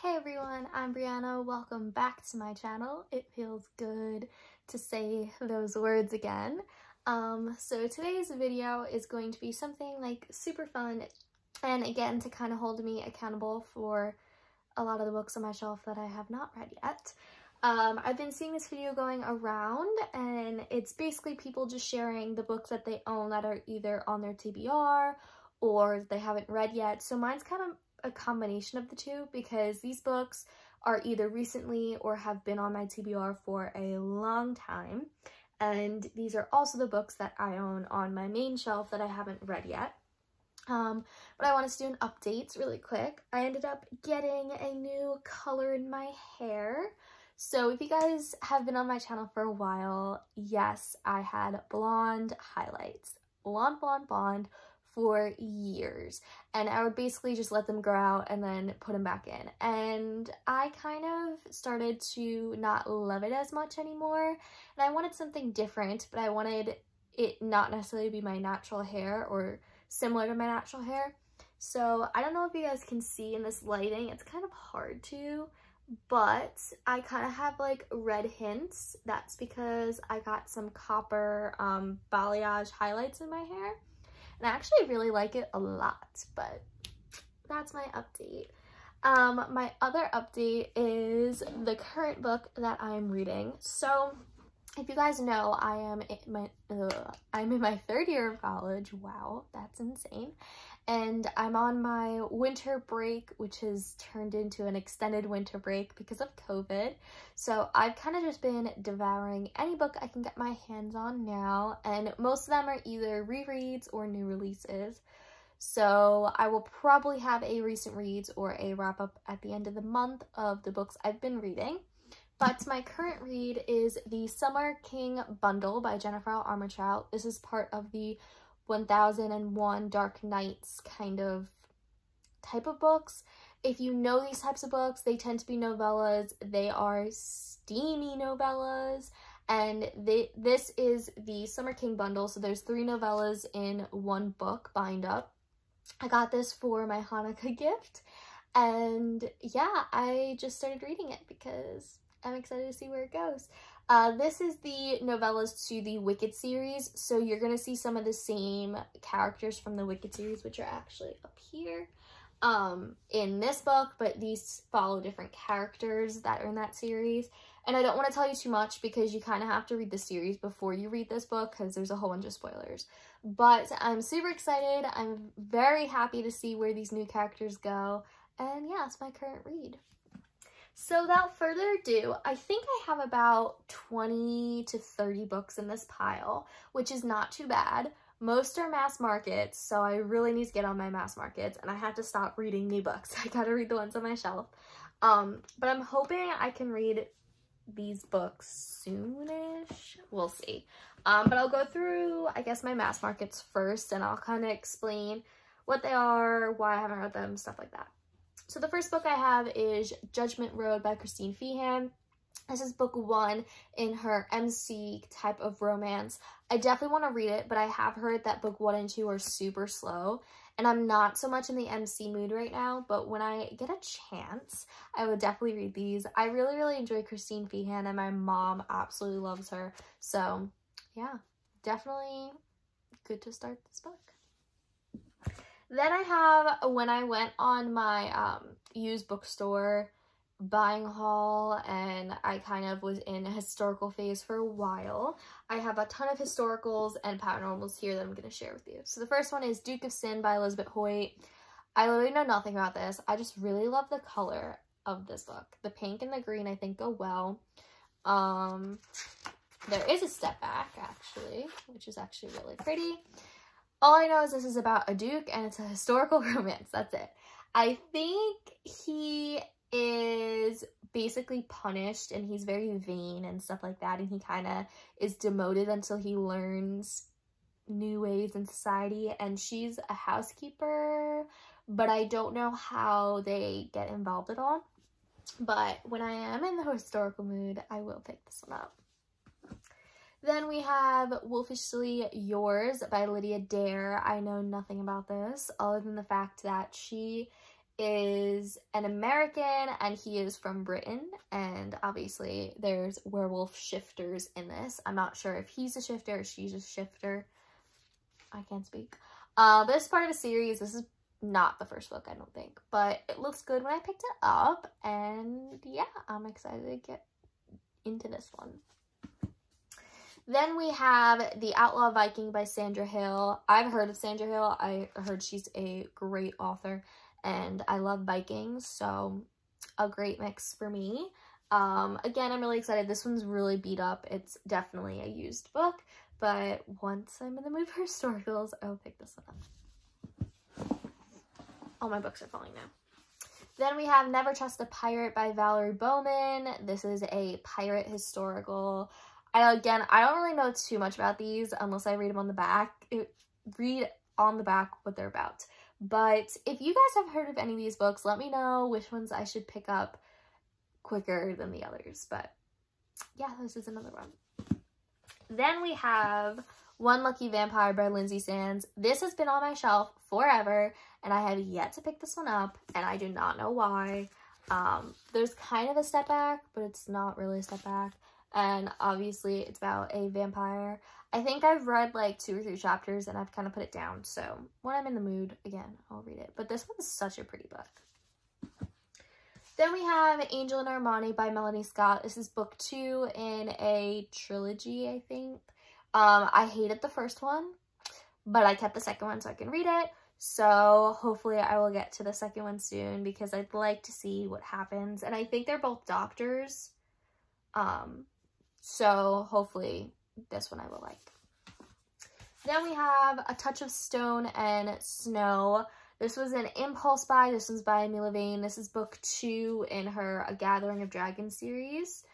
Hey everyone, I'm Brianna. Welcome back to my channel. It feels good to say those words again. Um, so today's video is going to be something like super fun and again to kind of hold me accountable for a lot of the books on my shelf that I have not read yet. Um, I've been seeing this video going around and it's basically people just sharing the books that they own that are either on their TBR or they haven't read yet. So mine's kind of a combination of the two because these books are either recently or have been on my TBR for a long time. And these are also the books that I own on my main shelf that I haven't read yet. Um, but I wanted to do an update really quick. I ended up getting a new color in my hair. So if you guys have been on my channel for a while, yes, I had blonde highlights. Blonde, blonde, blonde for years. And I would basically just let them grow out and then put them back in. And I kind of started to not love it as much anymore. And I wanted something different but I wanted it not necessarily be my natural hair or similar to my natural hair. So I don't know if you guys can see in this lighting it's kind of hard to but I kind of have like red hints. That's because I got some copper um, balayage highlights in my hair and I actually really like it a lot, but that's my update. Um, my other update is the current book that I'm reading. So if you guys know, I am in my, ugh, I'm in my third year of college. Wow, that's insane and I'm on my winter break, which has turned into an extended winter break because of COVID. So I've kind of just been devouring any book I can get my hands on now, and most of them are either rereads or new releases. So I will probably have a recent reads or a wrap up at the end of the month of the books I've been reading. But my current read is the Summer King Bundle by Jennifer. Armentrout. This is part of the 1001 Dark Nights kind of type of books. If you know these types of books, they tend to be novellas. They are steamy novellas. And they, this is the Summer King bundle. So there's three novellas in one book bind up. I got this for my Hanukkah gift. And yeah, I just started reading it because I'm excited to see where it goes. Uh, this is the novellas to the Wicked series, so you're going to see some of the same characters from the Wicked series, which are actually up here um, in this book, but these follow different characters that are in that series. And I don't want to tell you too much because you kind of have to read the series before you read this book because there's a whole bunch of spoilers. But I'm super excited. I'm very happy to see where these new characters go. And yeah, it's my current read. So without further ado, I think I have about 20 to 30 books in this pile, which is not too bad. Most are mass markets, so I really need to get on my mass markets and I have to stop reading new books. I gotta read the ones on my shelf. Um, but I'm hoping I can read these books soonish. We'll see. Um, but I'll go through, I guess, my mass markets first and I'll kind of explain what they are, why I haven't read them, stuff like that. So the first book I have is Judgment Road by Christine Feehan. This is book one in her MC type of romance. I definitely want to read it, but I have heard that book one and two are super slow. And I'm not so much in the MC mood right now, but when I get a chance, I would definitely read these. I really, really enjoy Christine Feehan, and my mom absolutely loves her. So, yeah, definitely good to start this book. Then I have when I went on my um, used bookstore buying haul and I kind of was in a historical phase for a while. I have a ton of historicals and paranormals here that I'm going to share with you. So the first one is Duke of Sin by Elizabeth Hoyt. I literally know nothing about this. I just really love the color of this book. The pink and the green I think go well. Um, there is a step back actually, which is actually really pretty. All I know is this is about a duke and it's a historical romance. That's it. I think he is basically punished and he's very vain and stuff like that and he kind of is demoted until he learns new ways in society and she's a housekeeper but I don't know how they get involved at all but when I am in the historical mood I will pick this one up. Then we have Wolfishly Yours by Lydia Dare. I know nothing about this other than the fact that she is an American and he is from Britain. And obviously, there's werewolf shifters in this. I'm not sure if he's a shifter or she's a shifter. I can't speak. Uh, this part of the series, this is not the first book, I don't think. But it looks good when I picked it up. And yeah, I'm excited to get into this one. Then we have The Outlaw Viking by Sandra Hill. I've heard of Sandra Hill. I heard she's a great author and I love Vikings, so a great mix for me. Um, again, I'm really excited. This one's really beat up. It's definitely a used book, but once I'm in the mood for historicals, I'll pick this one up. All my books are falling now. Then we have Never Trust a Pirate by Valerie Bowman. This is a pirate historical. I, again, I don't really know too much about these unless I read them on the back. Read on the back what they're about. But if you guys have heard of any of these books, let me know which ones I should pick up quicker than the others. But yeah, this is another one. Then we have One Lucky Vampire by Lynsay Sands. This has been on my shelf forever, and I have yet to pick this one up, and I do not know why. Um, there's kind of a step back, but it's not really a step back. And obviously, it's about a vampire. I think I've read like two or three chapters and I've kind of put it down. So when I'm in the mood, again, I'll read it. But this one's such a pretty book. Then we have Angel and Armani by Melanie Scott. This is book two in a trilogy, I think. Um, I hated the first one, but I kept the second one so I can read it. So hopefully I will get to the second one soon because I'd like to see what happens. And I think they're both doctors. Um, so hopefully this one I will like. Then we have A Touch of Stone and Snow. This was an impulse buy. This one's by Levine. This is book two in her A Gathering of Dragons series.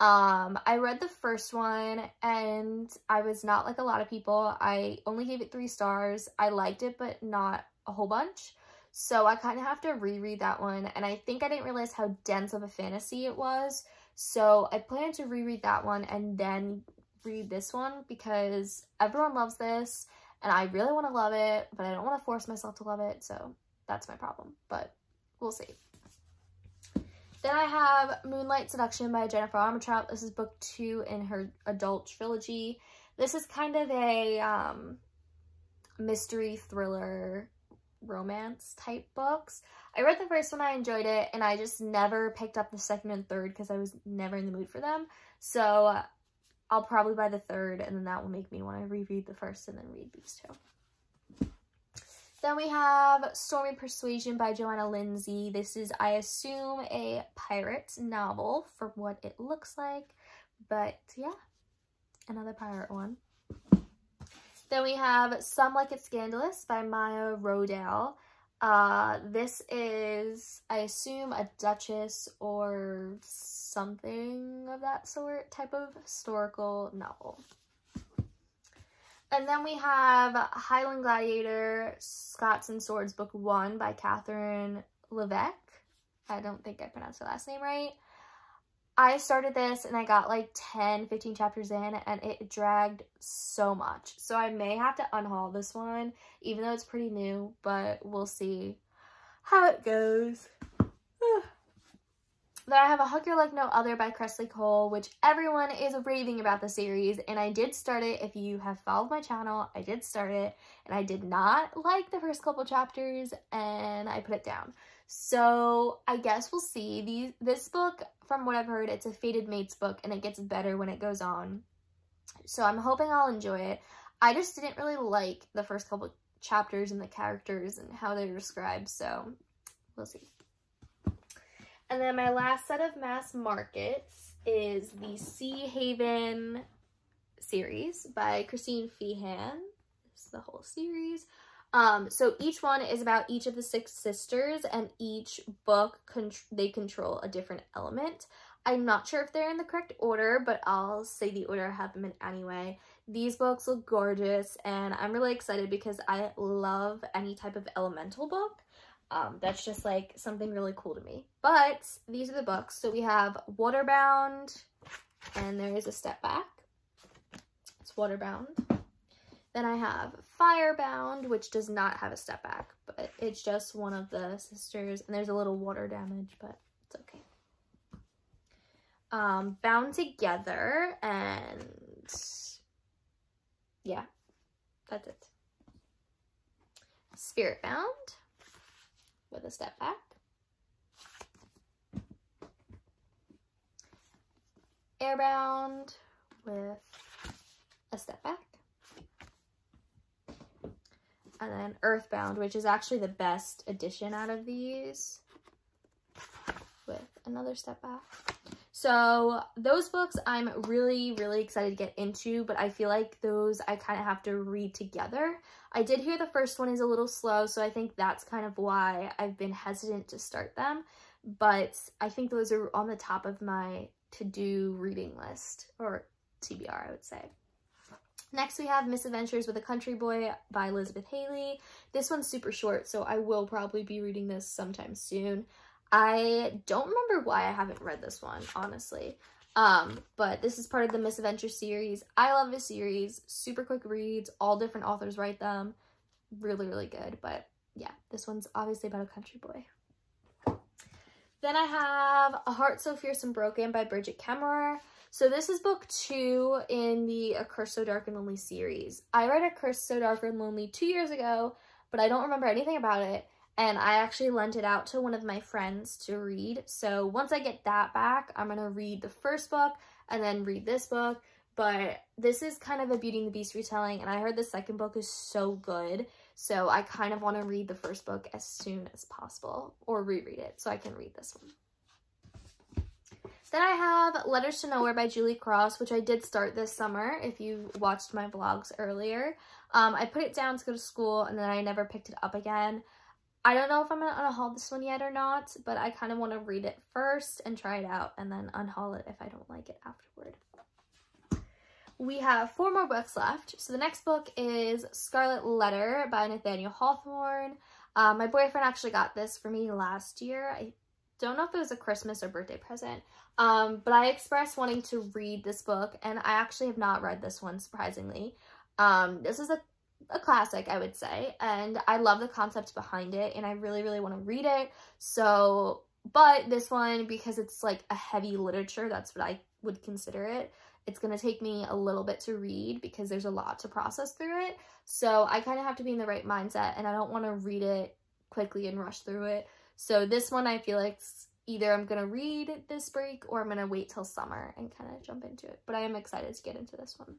Um, I read the first one and I was not like a lot of people. I only gave it three stars. I liked it, but not a whole bunch. So I kind of have to reread that one. And I think I didn't realize how dense of a fantasy it was. So I plan to reread that one and then read this one because everyone loves this and I really want to love it, but I don't want to force myself to love it. So that's my problem, but we'll see. Then I have Moonlight Seduction by Jennifer Armentrout. This is book two in her adult trilogy. This is kind of a um, mystery thriller romance type books. I read the first one, I enjoyed it, and I just never picked up the second and third because I was never in the mood for them. So I'll probably buy the third, and then that will make me want to reread the first and then read these two. Then we have Stormy Persuasion by Johanna Lindsey. This is, I assume, a pirate novel for what it looks like. But yeah, another pirate one. Then we have Some Like It Scandalous by Maya Rodale. Uh, this is, I assume, a Duchess or something of that sort type of historical novel. And then we have Highland Gladiator, Scots and Swords Book 1 by Catherine Levesque. I don't think I pronounced her last name right. I started this and I got like 10, 15 chapters in and it dragged so much. So I may have to unhaul this one, even though it's pretty new, but we'll see how it goes. Then I have A Hunger Like No Other by Kresley Cole, which everyone is raving about the series, and I did start it. If you have followed my channel, I did start it, and I did not like the first couple chapters, and I put it down. So I guess we'll see. These, this book, from what I've heard, it's a fated Mates book, and it gets better when it goes on. So I'm hoping I'll enjoy it. I just didn't really like the first couple chapters and the characters and how they're described, so we'll see. And then my last set of mass markets is the Sea Haven series by Christine Feehan. This is the whole series. Um, so each one is about each of the six sisters and each book, they control a different element. I'm not sure if they're in the correct order, but I'll say the order I have them in anyway. These books look gorgeous and I'm really excited because I love any type of elemental book. Um, that's just like something really cool to me. But these are the books. So we have Waterbound, and there is a step back. It's Waterbound. Then I have Firebound, which does not have a step back, but it's just one of the sisters and there's a little water damage, but it's okay. Um, Bound Together and yeah, that's it. Spirit Bound with a step back. Airbound with a step back. And then Earthbound, which is actually the best addition out of these with another step back. So those books I'm really, really excited to get into, but I feel like those I kind of have to read together. I did hear the first one is a little slow, so I think that's kind of why I've been hesitant to start them. But I think those are on the top of my to-do reading list, or TBR, I would say. Next, we have Misadventures with a Country Boy by Elizabeth Hayley. This one's super short, so I will probably be reading this sometime soon. I don't remember why I haven't read this one, honestly. Um, but this is part of the Misadventure series. I love this series. Super quick reads. All different authors write them. Really, really good. But yeah, this one's obviously about a country boy. Then I have A Heart So Fierce and Broken by Brigid Kemmerer. So this is book two in the A Curse So Dark and Lonely series. I read A Curse So Dark and Lonely two years ago, but I don't remember anything about it. And I actually lent it out to one of my friends to read. So once I get that back, I'm going to read the first book and then read this book. But this is kind of a Beauty and the Beast retelling, and I heard the second book is so good. So I kind of want to read the first book as soon as possible or reread it so I can read this one. Then I have Letters to Nowhere by Julie Cross, which I did start this summer if you watched my vlogs earlier. Um, I put it down to go to school and then I never picked it up again. I don't know if I'm going to unhaul this one yet or not, but I kind of want to read it first and try it out and then unhaul it if I don't like it afterward we have four more books left. So the next book is Scarlet Letter by Nathaniel Hawthorne. Um, my boyfriend actually got this for me last year. I don't know if it was a Christmas or birthday present, um, but I expressed wanting to read this book, and I actually have not read this one, surprisingly. Um, this is a, a classic, I would say, and I love the concept behind it, and I really, really want to read it. So, but this one, because it's like a heavy literature, that's what I would consider it, it's going to take me a little bit to read because there's a lot to process through it. So I kind of have to be in the right mindset and I don't want to read it quickly and rush through it. So this one I feel like either I'm going to read this break or I'm going to wait till summer and kind of jump into it. But I am excited to get into this one.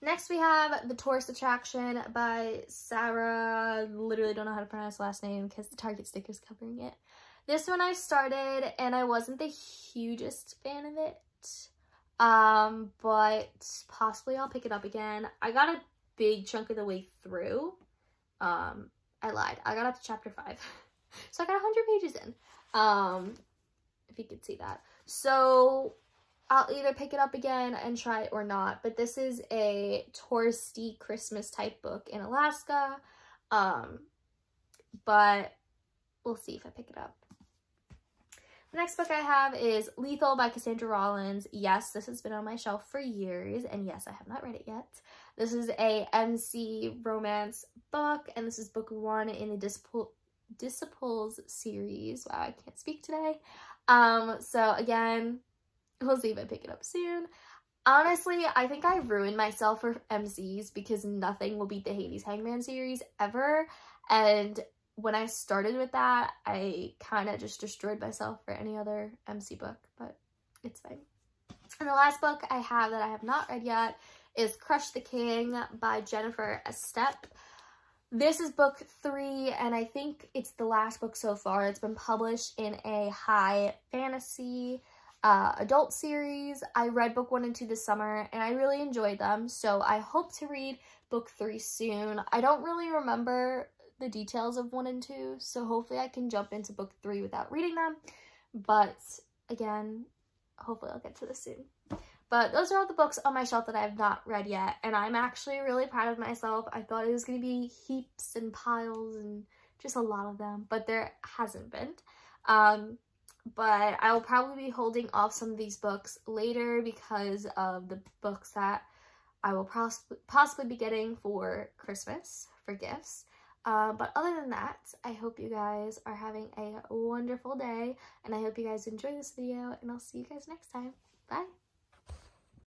Next we have The Tourist Attraction by Sarah, literally don't know how to pronounce last name because the Target sticker is covering it. This one I started and I wasn't the hugest fan of it. Um, but possibly I'll pick it up again. I got a big chunk of the way through. Um, I lied. I got up to chapter five. so I got 100 pages in. Um, if you could see that. So I'll either pick it up again and try it or not. But this is a touristy Christmas type book in Alaska. Um, but we'll see if I pick it up. The next book I have is Lethal by Cassandra Rollins. Yes, this has been on my shelf for years, and yes, I have not read it yet. This is a MC romance book, and this is book one in the Disciple Disciples series. Wow, I can't speak today. Um, so again, we'll see if I pick it up soon. Honestly, I think I ruined myself for MCs because nothing will beat the Hades Hangmen series ever. And when I started with that, I kind of just destroyed myself for any other MC book, but it's fine. And the last book I have that I have not read yet is Crush the King by Jennifer Estep. This is book three, and I think it's the last book so far. It's been published in a high fantasy uh, adult series. I read book one and two this summer, and I really enjoyed them, so I hope to read book three soon. I don't really remember the details of one and two, so hopefully I can jump into book three without reading them. But again, hopefully I'll get to this soon. But those are all the books on my shelf that I have not read yet, and I'm actually really proud of myself. I thought it was going to be heaps and piles and just a lot of them, but there hasn't been. Um, but I will probably be holding off some of these books later because of the books that I will poss possibly be getting for Christmas for gifts. Uh, but other than that, I hope you guys are having a wonderful day and I hope you guys enjoy this video and I'll see you guys next time. Bye!